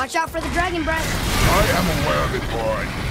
Watch out for the dragon breath. I am aware of it, boy.